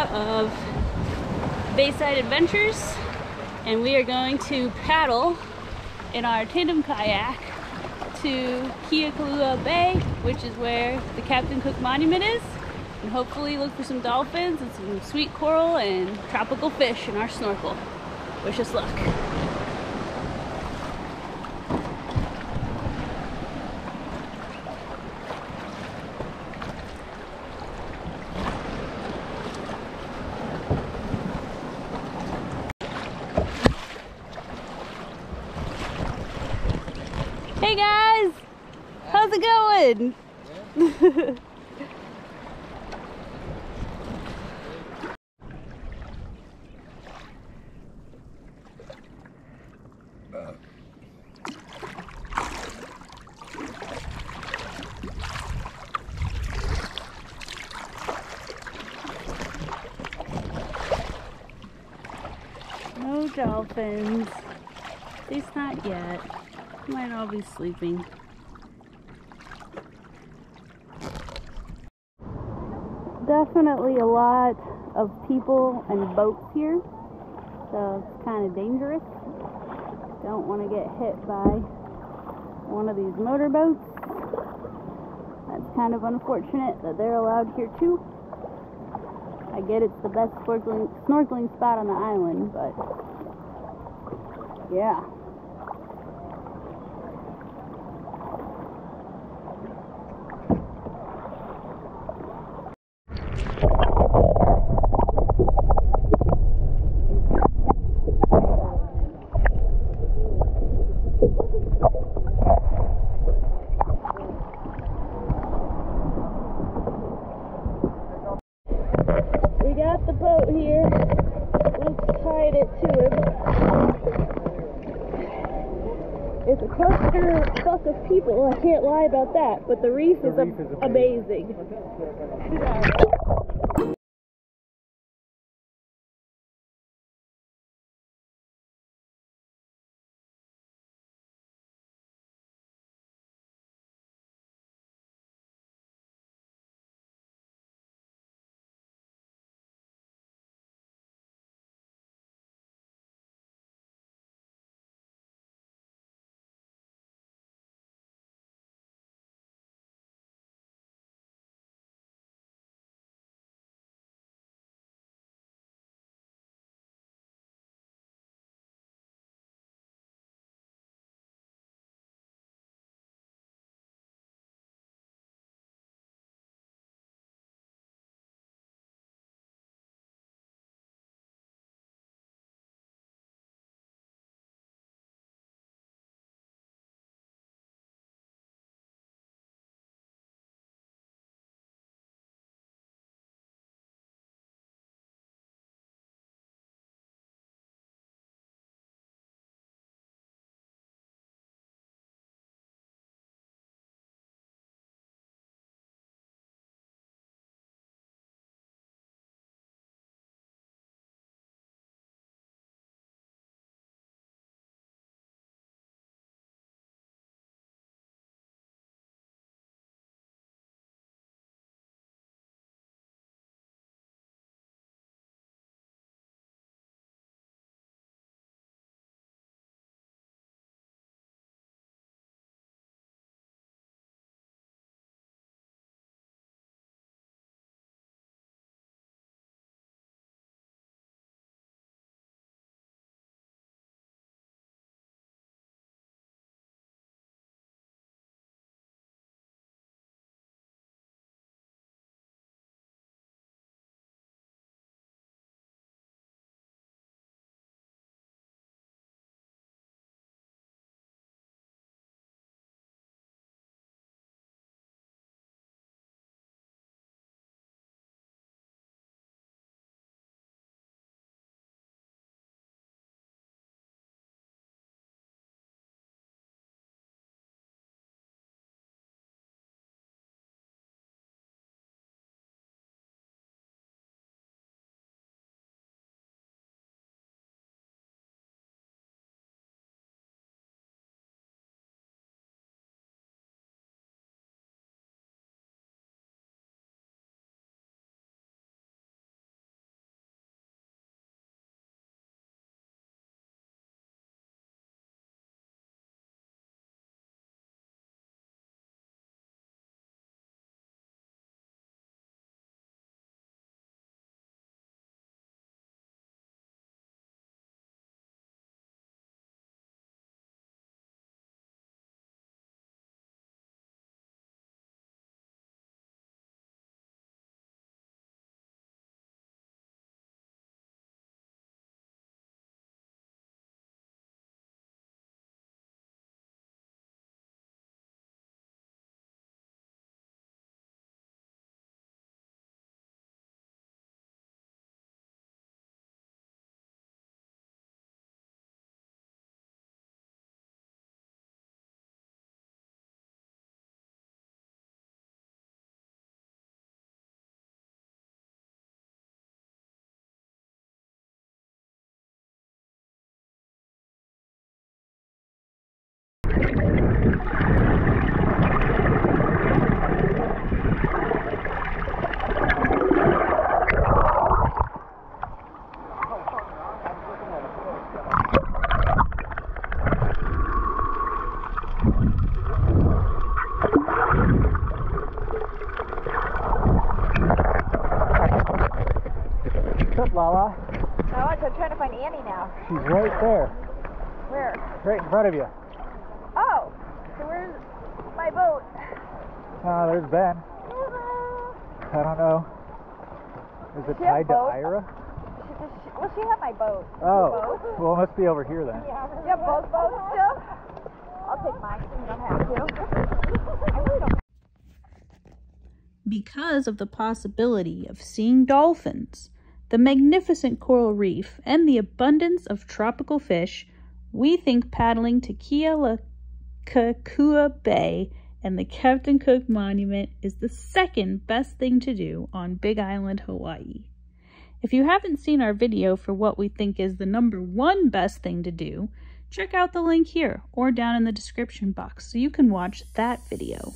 out of Bayside Adventures and we are going to paddle in our tandem kayak to Kealakekua Bay, which is where the Captain Cook Monument is, and hopefully look for some dolphins and some sweet coral and tropical fish in our snorkel. Wish us luck. How's it going? no dolphins. At least not yet. Might all be sleeping. Definitely a lot of people and boats here, so it's kind of dangerous. Don't want to get hit by one of these motorboats. That's kind of unfortunate that they're allowed here too. I get it's the best snorkeling, snorkeling spot on the island, but yeah. We got the boat here. Luke's tied it to him. It's a cluster fuck of people, I can't lie about that, but the reef, is, reef is amazing. up, Annie now. She's right there, Where? right in front of you. Oh, so where's my boat? Ah, there's Ben. I don't know. Is it She has tied to. Ira? She just, she, well, she had my boat. Oh, Boat? well, it must be over here then. Yeah. You have both boats still? I'll take mine. so You don't have to. I really don't. because of the possibility of seeing dolphins, the magnificent coral reef, and the abundance of tropical fish, we think paddling to Kealakekua Bay and the Captain Cook Monument is the second best thing to do on Big Island, Hawaii. If you haven't seen our video for what we think is the number one best thing to do, check out the link here or down in the description box so you can watch that video.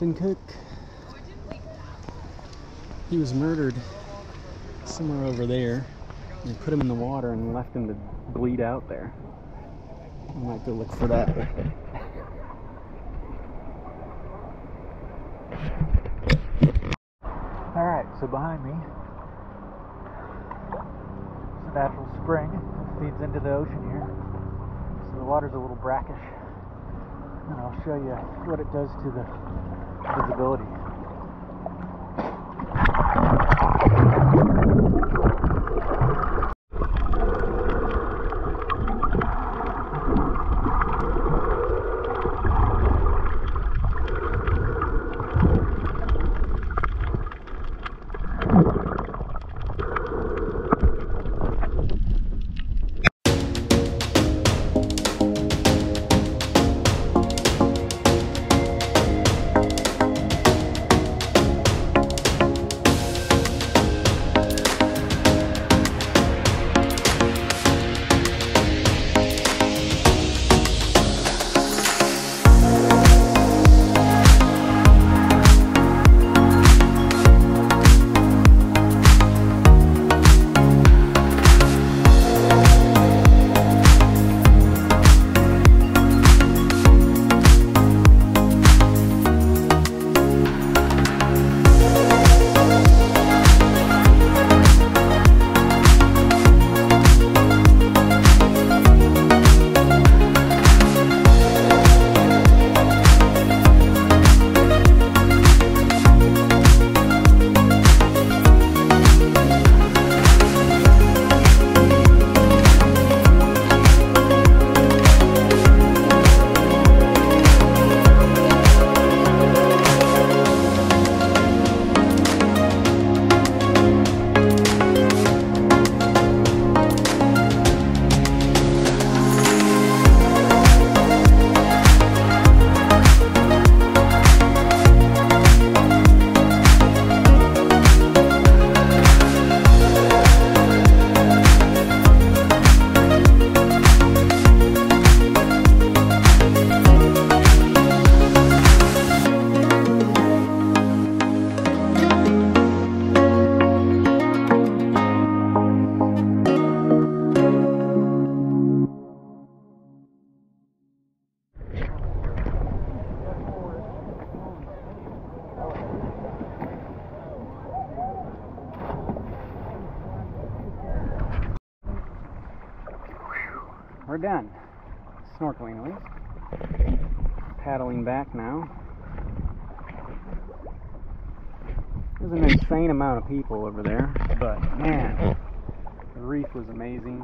Captain Cook. He was murdered somewhere over there. They put him in the water and left him to bleed out there. I might go look for that. Alright, so behind me is a natural spring that feeds into the ocean here. So the water's a little brackish. And I'll show you what it does to the visibility. We're done. Snorkeling at least. Paddling back now. There's an insane amount of people over there, but man, the reef was amazing.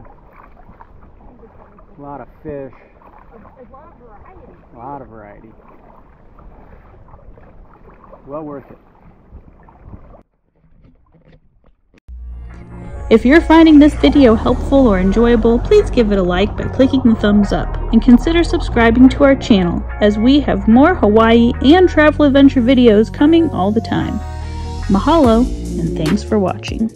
A lot of fish. A lot of variety. Well worth it. If you're finding this video helpful or enjoyable, please give it a like by clicking the thumbs up and consider subscribing to our channel as we have more Hawaii and travel adventure videos coming all the time. Mahalo and thanks for watching.